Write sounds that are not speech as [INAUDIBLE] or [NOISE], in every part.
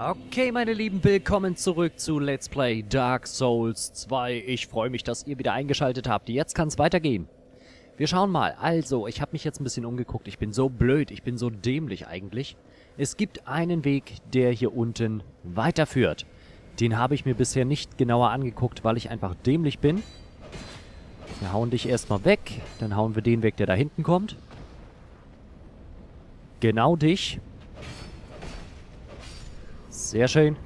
Okay, meine Lieben, willkommen zurück zu Let's Play Dark Souls 2. Ich freue mich, dass ihr wieder eingeschaltet habt. Jetzt kann es weitergehen. Wir schauen mal. Also, ich habe mich jetzt ein bisschen umgeguckt. Ich bin so blöd, ich bin so dämlich eigentlich. Es gibt einen Weg, der hier unten weiterführt. Den habe ich mir bisher nicht genauer angeguckt, weil ich einfach dämlich bin. Wir hauen dich erstmal weg. Dann hauen wir den weg, der da hinten kommt. Genau dich. Sehr schön.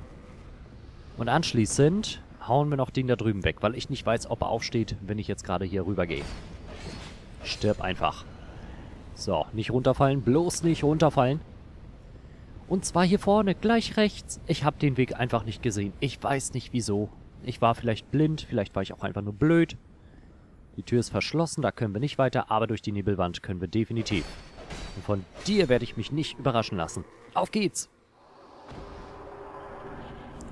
Und anschließend hauen wir noch den da drüben weg, weil ich nicht weiß, ob er aufsteht, wenn ich jetzt gerade hier rüber gehe. Stirb einfach. So, nicht runterfallen, bloß nicht runterfallen. Und zwar hier vorne, gleich rechts. Ich habe den Weg einfach nicht gesehen. Ich weiß nicht wieso. Ich war vielleicht blind, vielleicht war ich auch einfach nur blöd. Die Tür ist verschlossen, da können wir nicht weiter, aber durch die Nebelwand können wir definitiv. Und von dir werde ich mich nicht überraschen lassen. Auf geht's!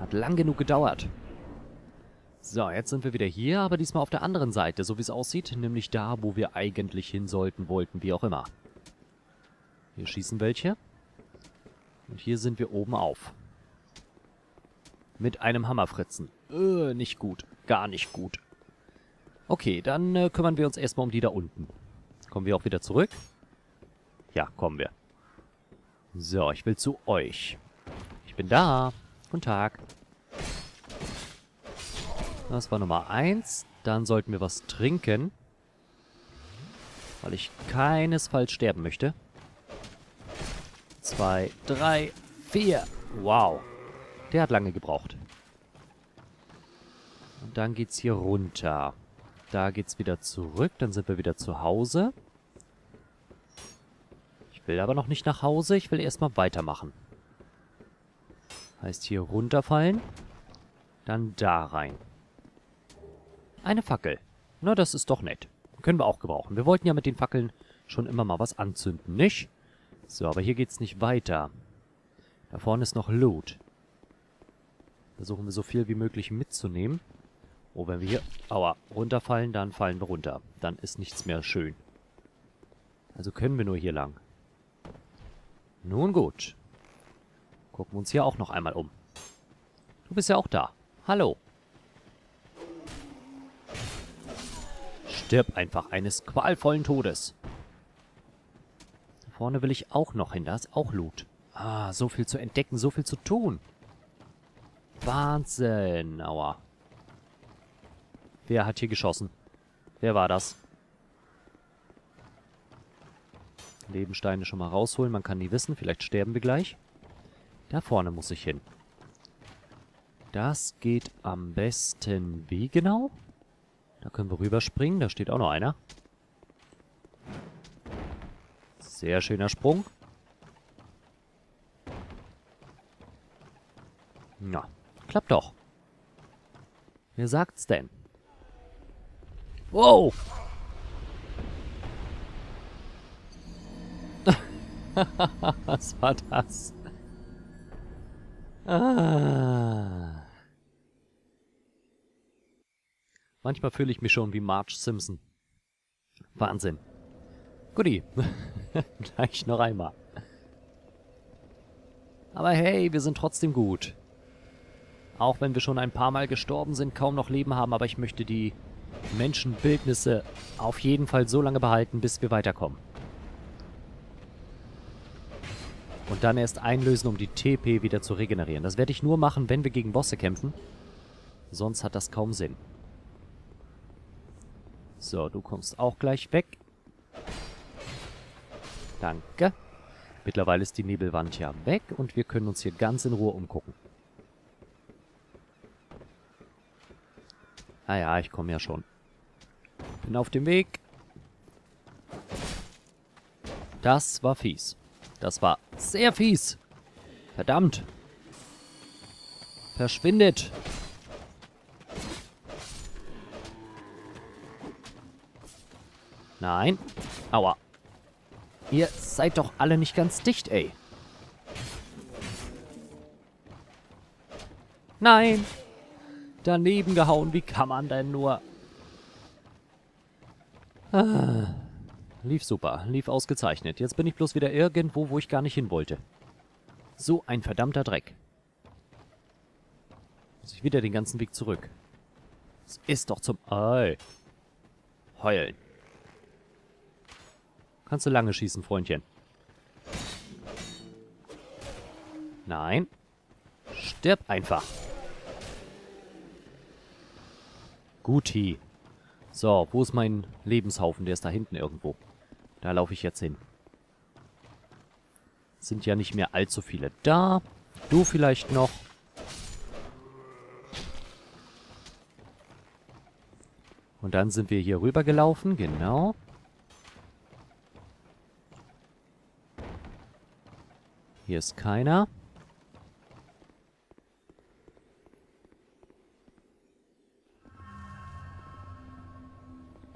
Hat lang genug gedauert. So, jetzt sind wir wieder hier, aber diesmal auf der anderen Seite, so wie es aussieht, nämlich da, wo wir eigentlich hin sollten, wollten, wie auch immer. Hier schießen welche. Und hier sind wir oben auf. Mit einem Hammerfritzen. Äh, nicht gut. Gar nicht gut. Okay, dann äh, kümmern wir uns erstmal um die da unten. Kommen wir auch wieder zurück? Ja, kommen wir. So, ich will zu euch. Ich bin da. Guten Tag. Das war Nummer 1. Dann sollten wir was trinken. Weil ich keinesfalls sterben möchte. 2, 3, 4. Wow. Der hat lange gebraucht. Und dann geht's hier runter. Da geht's wieder zurück. Dann sind wir wieder zu Hause. Ich will aber noch nicht nach Hause. Ich will erstmal weitermachen. Heißt hier runterfallen. Dann da rein. Eine Fackel. Na, das ist doch nett. Können wir auch gebrauchen. Wir wollten ja mit den Fackeln schon immer mal was anzünden, nicht? So, aber hier geht's nicht weiter. Da vorne ist noch Loot. Versuchen wir so viel wie möglich mitzunehmen. Oh, wenn wir hier, aua, runterfallen, dann fallen wir runter. Dann ist nichts mehr schön. Also können wir nur hier lang. Nun gut. Gucken wir uns hier auch noch einmal um. Du bist ja auch da. Hallo. Stirb einfach eines qualvollen Todes. Da vorne will ich auch noch hin. Da ist auch Loot. Ah, so viel zu entdecken, so viel zu tun. Wahnsinn. Aua. Wer hat hier geschossen? Wer war das? Lebensteine schon mal rausholen. Man kann nie wissen. Vielleicht sterben wir gleich. Da vorne muss ich hin. Das geht am besten wie genau? Da können wir rüberspringen. Da steht auch noch einer. Sehr schöner Sprung. Na, klappt doch. Wer sagt's denn? Wow! [LAUGHS] Was war das? Ah. Manchmal fühle ich mich schon wie Marge Simpson. Wahnsinn. Guti. [LAUGHS] Gleich noch einmal. Aber hey, wir sind trotzdem gut. Auch wenn wir schon ein paar Mal gestorben sind, kaum noch Leben haben, aber ich möchte die Menschenbildnisse auf jeden Fall so lange behalten, bis wir weiterkommen. Und dann erst einlösen, um die TP wieder zu regenerieren. Das werde ich nur machen, wenn wir gegen Bosse kämpfen. Sonst hat das kaum Sinn. So, du kommst auch gleich weg. Danke. Mittlerweile ist die Nebelwand ja weg und wir können uns hier ganz in Ruhe umgucken. Ah ja, ich komme ja schon. Bin auf dem Weg. Das war fies. Das war sehr fies. Verdammt. Verschwindet. Nein. Aua. Ihr seid doch alle nicht ganz dicht, ey. Nein. Daneben gehauen. Wie kann man denn nur... Ah. Lief super, lief ausgezeichnet. Jetzt bin ich bloß wieder irgendwo, wo ich gar nicht hin wollte. So ein verdammter Dreck. Muss ich wieder den ganzen Weg zurück. Das ist doch zum... Ei. Heulen. Kannst du lange schießen, Freundchen. Nein. Stirb einfach. Guti. So, wo ist mein Lebenshaufen? Der ist da hinten irgendwo. Da laufe ich jetzt hin. Sind ja nicht mehr allzu viele da. Du vielleicht noch. Und dann sind wir hier rüber gelaufen, genau. Hier ist keiner.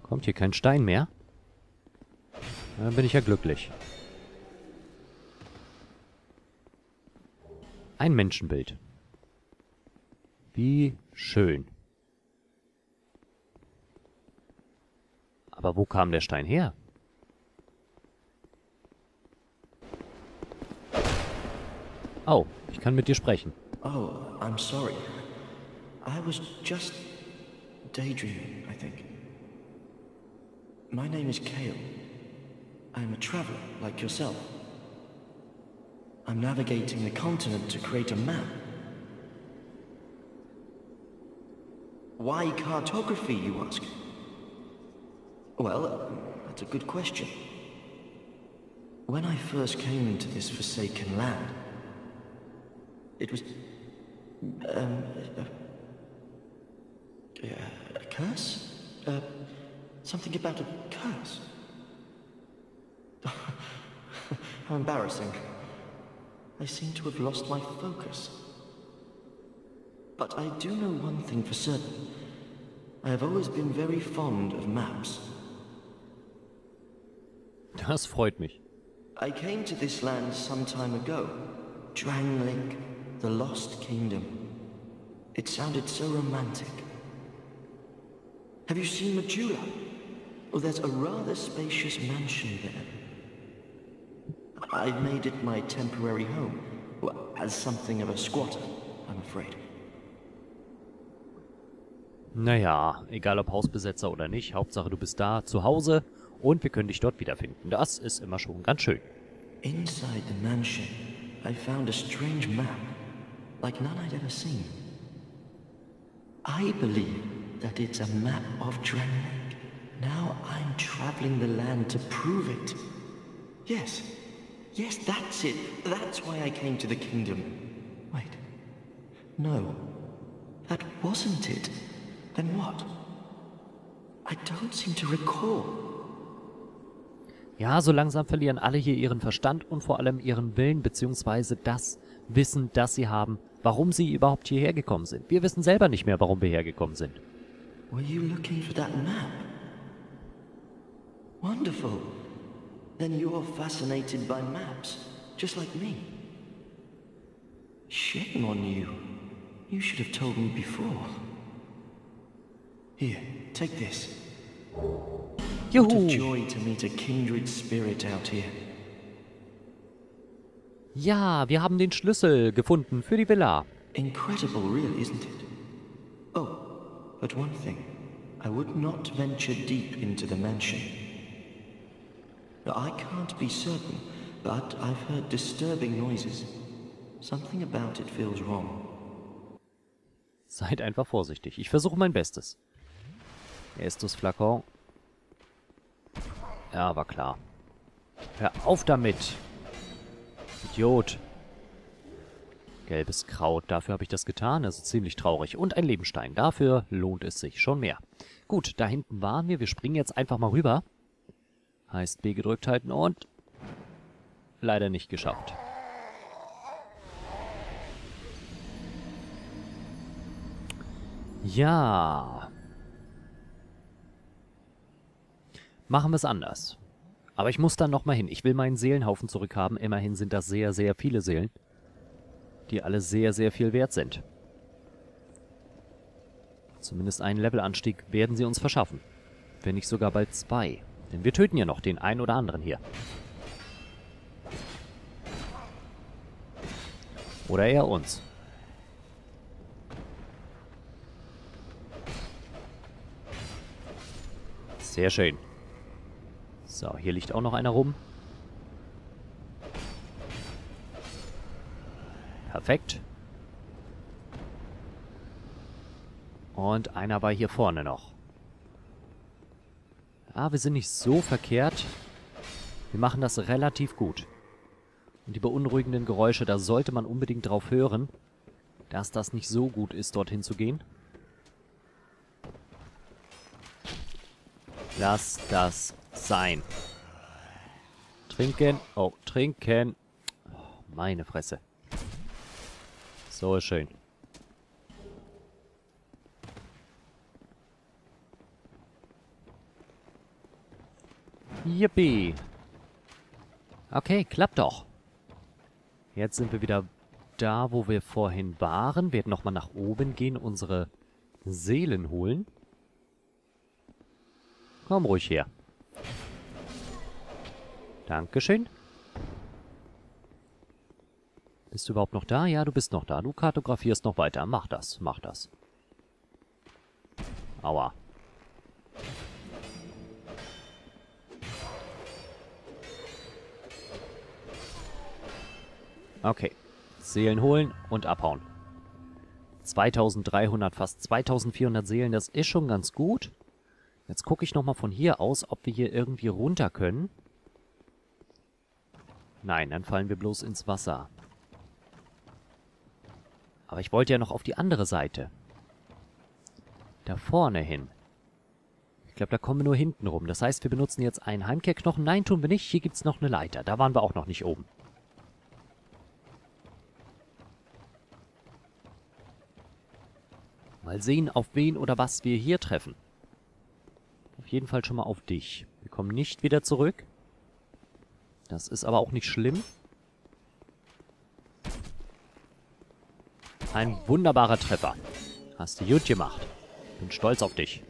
Kommt hier kein Stein mehr? Dann bin ich ja glücklich. Ein Menschenbild. Wie schön. Aber wo kam der Stein her? Oh, ich kann mit dir sprechen. Oh, I'm sorry. I was just daydreaming, I think. My name is Kale. I'm a traveler, like yourself. I'm navigating the continent to create a map. Why cartography, you ask? Well, that's a good question. When I first came into this forsaken land, it was... Um, a, a curse? Uh, something about a curse? How embarrassing. I seem to have lost my focus. But I do know one thing for certain. I have always been very fond of maps. Das freut mich. I came to this land some time ago. Drangleic, the Lost Kingdom. It sounded so romantic. Have you seen Majula? Oh, there's a rather spacious mansion there. I made it my temporary home. As something of a squatter, I'm afraid. Naja, egal ob Hausbesetzer oder nicht, Hauptsache du bist da, zu Hause und wir können dich dort wiederfinden. Das ist immer schon ganz schön. Inside the mansion, I found a strange map, like none I'd ever seen. I believe that it's a map of Drangleic. Now I'm traveling the land to prove it. Yes, yes, that's it. That's why I came to the kingdom. Wait. No, that wasn't it. Then what? I don't seem to recall. Ja, so langsam verlieren alle hier ihren Verstand und vor allem ihren Willen beziehungsweise das Wissen, das sie haben, warum sie überhaupt hierher gekommen sind. Wir wissen selber nicht mehr, warum wir hergekommen sind. Were you looking for that map? Wonderful. Then you're fascinated by maps, just like me. Shame on you. You should have told me before. Here, take this. What a joy to meet a kindred spirit out here. Ja, wir haben den Schlüssel gefunden für die Villa. Incredible, really, isn't it? Oh, but one thing. I would not venture deep into the mansion. I can't be certain, but I've heard disturbing noises. Something about it feels wrong. Seid einfach vorsichtig. Ich versuche mein Bestes. Erstes Flakon. Ja, war klar. Hör auf damit. Idiot. Gelbes Kraut, dafür habe ich das getan. Ist ziemlich traurig. Und ein Lebenstein. Dafür lohnt es sich schon mehr. Gut, da hinten waren wir. Wir springen jetzt einfach mal rüber. Heißt B gedrückt halten und... Leider nicht geschafft. Ja. Machen wir es anders. Aber ich muss dann nochmal hin. Ich will meinen Seelenhaufen zurückhaben. Immerhin sind das sehr, sehr viele Seelen. Die alle sehr, sehr viel wert sind. Zumindest einen Levelanstieg werden sie uns verschaffen. Wenn nicht sogar bald zwei. Denn wir töten ja noch den einen oder anderen hier. Oder eher uns. Sehr schön. So, hier liegt auch noch einer rum. Perfekt. Und einer war hier vorne noch. Ah, wir sind nicht so verkehrt. Wir machen das relativ gut. Und die beunruhigenden Geräusche, da sollte man unbedingt drauf hören, dass das nicht so gut ist, dorthin zu gehen. Lass das sein. Trinken. Oh, trinken. Oh, meine Fresse. So schön. Yippie. Okay, klappt doch. Jetzt sind wir wieder da, wo wir vorhin waren. Wir werden nochmal nach oben gehen, unsere Seelen holen. Komm ruhig her. Dankeschön. Bist du überhaupt noch da? Ja, du bist noch da. Du kartografierst noch weiter. Mach das, mach das. Aua. Okay. Seelen holen und abhauen. 2300, fast 2400 Seelen, das ist schon ganz gut. Jetzt gucke ich nochmal von hier aus, ob wir hier irgendwie runter können. Nein, dann fallen wir bloß ins Wasser. Aber ich wollte ja noch auf die andere Seite. Da vorne hin. Ich glaube, da kommen wir nur hinten rum. Das heißt, wir benutzen jetzt einen Heimkehrknochen. Nein, tun wir nicht. Hier gibt es noch eine Leiter. Da waren wir auch noch nicht oben. Mal sehen, auf wen oder was wir hier treffen. Auf jeden Fall schon mal auf dich. Wir kommen nicht wieder zurück. Das ist aber auch nicht schlimm. Ein wunderbarer Treffer. Hast du gut gemacht. Bin stolz auf dich.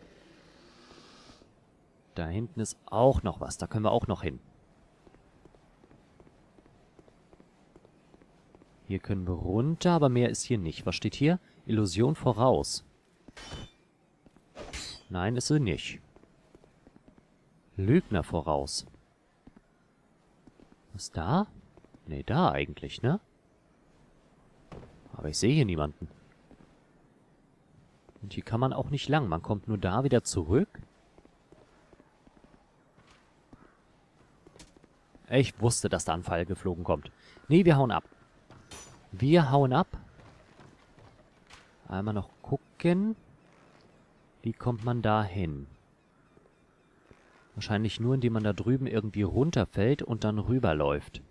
Da hinten ist auch noch was. Da können wir auch noch hin. Hier können wir runter, aber mehr ist hier nicht. Was steht hier? Illusion voraus. Nein, ist sie nicht. Lügner voraus. Was da? Nee, da eigentlich, ne? Aber ich sehe hier niemanden. Und hier kann man auch nicht lang. Man kommt nur da wieder zurück. Ich wusste, dass da ein Pfeil geflogen kommt. Nee, wir hauen ab. Wir hauen ab. Einmal noch gucken. Wie kommt man da hin? Wahrscheinlich nur, indem man da drüben irgendwie runterfällt und dann rüberläuft.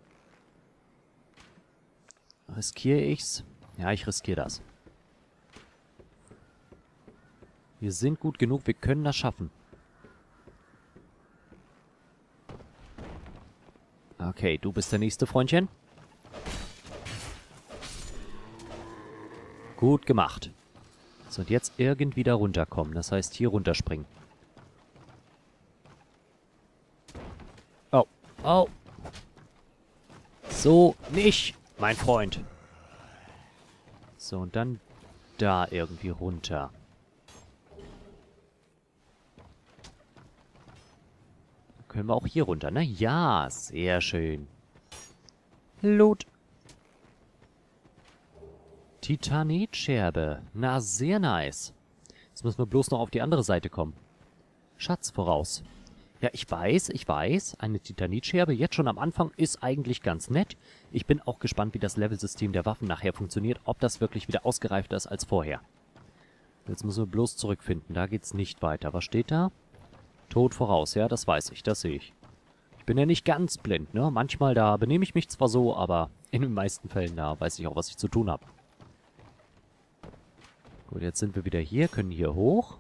Riskiere ich's? Ja, ich riskiere das. Wir sind gut genug, wir können das schaffen. Okay, du bist der nächste Freundchen. Gut gemacht. So, und jetzt irgendwie da runterkommen. Das heißt, hier runterspringen. Oh. Oh. So nicht, mein Freund. So, und dann da irgendwie runter. Können wir auch hier runter, ne? Ja, sehr schön. Loot. Titanitscherbe. Na, sehr nice. Jetzt müssen wir bloß noch auf die andere Seite kommen. Schatz voraus. Ja, ich weiß, ich weiß, eine Titanitscherbe jetzt schon am Anfang ist eigentlich ganz nett. Ich bin auch gespannt, wie das Levelsystem der Waffen nachher funktioniert, ob das wirklich wieder ausgereifter ist als vorher. Jetzt müssen wir bloß zurückfinden, da geht's nicht weiter. Was steht da? Tod voraus, ja, das weiß ich, das sehe ich. Ich bin ja nicht ganz blind, ne? Manchmal da benehme ich mich zwar so, aber in den meisten Fällen da weiß ich auch, was ich zu tun habe. Gut, jetzt sind wir wieder hier, können hier hoch.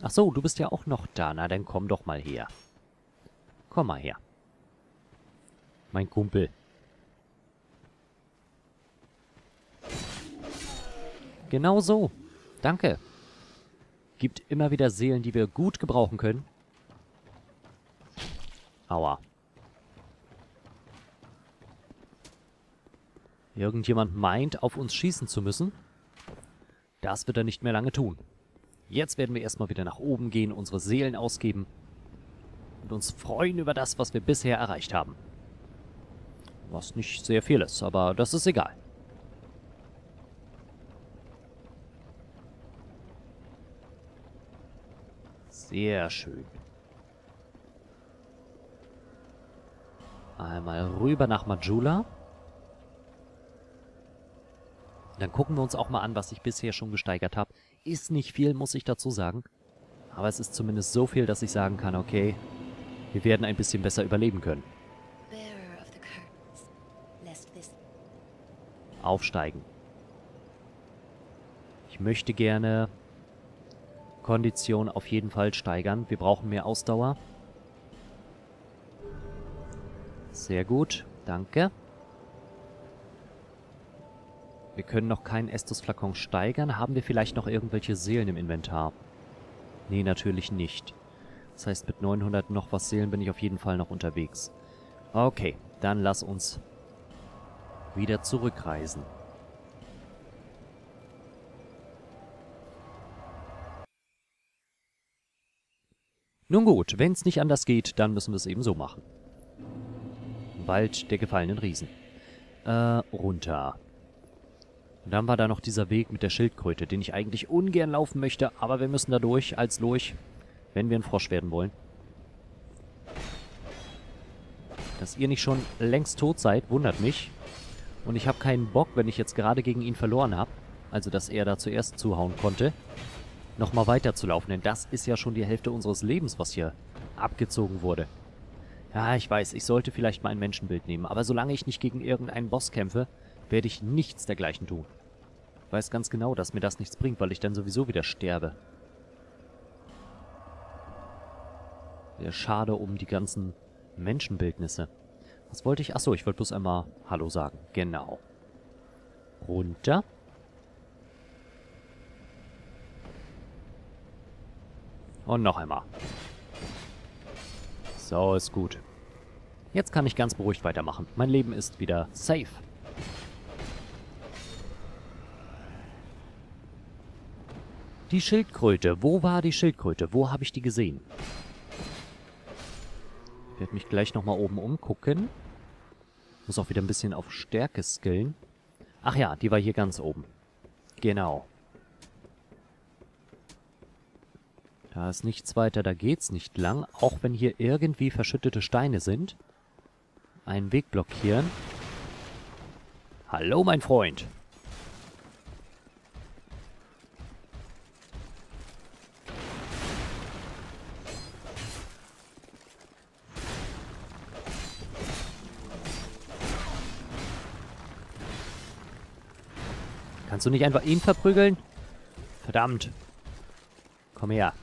Ach so, du bist ja auch noch da. Na, dann komm doch mal her. Komm mal her. Mein Kumpel. Genau so. Danke. Gibt immer wieder Seelen, die wir gut gebrauchen können. Aua. Irgendjemand meint, auf uns schießen zu müssen. Das wird er nicht mehr lange tun. Jetzt werden wir erstmal wieder nach oben gehen, unsere Seelen ausgeben Und uns freuen über das, was wir bisher erreicht haben. Was nicht sehr viel ist, aber das ist egal. Sehr schön. Einmal rüber nach Majula. Dann gucken wir uns auch mal an, was ich bisher schon gesteigert habe. Ist nicht viel, muss ich dazu sagen. Aber es ist zumindest so viel, dass ich sagen kann, okay, wir werden ein bisschen besser überleben können. Aufsteigen. Ich möchte gerne Kondition auf jeden Fall steigern. Wir brauchen mehr Ausdauer. Sehr gut, danke. Wir können noch keinen Estus-Flakon steigern. Haben wir vielleicht noch irgendwelche Seelen im Inventar? Nee, natürlich nicht. Das heißt, mit 900 noch was Seelen bin ich auf jeden Fall noch unterwegs. Okay, dann lass uns wieder zurückreisen. Nun gut, wenn es nicht anders geht, dann müssen wir es eben so machen. Wald der gefallenen Riesen. Äh, runter. Und dann war da noch dieser Weg mit der Schildkröte, den ich eigentlich ungern laufen möchte, aber wir müssen da durch, als durch, wenn wir ein Frosch werden wollen. Dass ihr nicht schon längst tot seid, wundert mich. Und ich habe keinen Bock, wenn ich jetzt gerade gegen ihn verloren habe, also dass er da zuerst zuhauen konnte, nochmal weiterzulaufen. Denn das ist ja schon die Hälfte unseres Lebens, was hier abgezogen wurde. Ja, ich weiß, ich sollte vielleicht mal ein Menschenbild nehmen, aber solange ich nicht gegen irgendeinen Boss kämpfe, werde ich nichts dergleichen tun. Weiß ganz genau, dass mir das nichts bringt, weil ich dann sowieso wieder sterbe. Wäre schade um die ganzen Menschenbildnisse. Was wollte ich? Achso, ich wollte bloß einmal Hallo sagen. Genau. Runter. Und noch einmal. So, ist gut. Jetzt kann ich ganz beruhigt weitermachen. Mein Leben ist wieder safe. Die Schildkröte. Wo war die Schildkröte? Wo habe ich die gesehen? Ich werde mich gleich nochmal oben umgucken. Muss auch wieder ein bisschen auf Stärke skillen. Ach ja, die war hier ganz oben. Genau. Da ist nichts weiter, da geht's nicht lang. Auch wenn hier irgendwie verschüttete Steine sind. Einen Weg blockieren. Hallo, mein Freund. Kannst du nicht einfach ihn verprügeln? Verdammt. Komm her.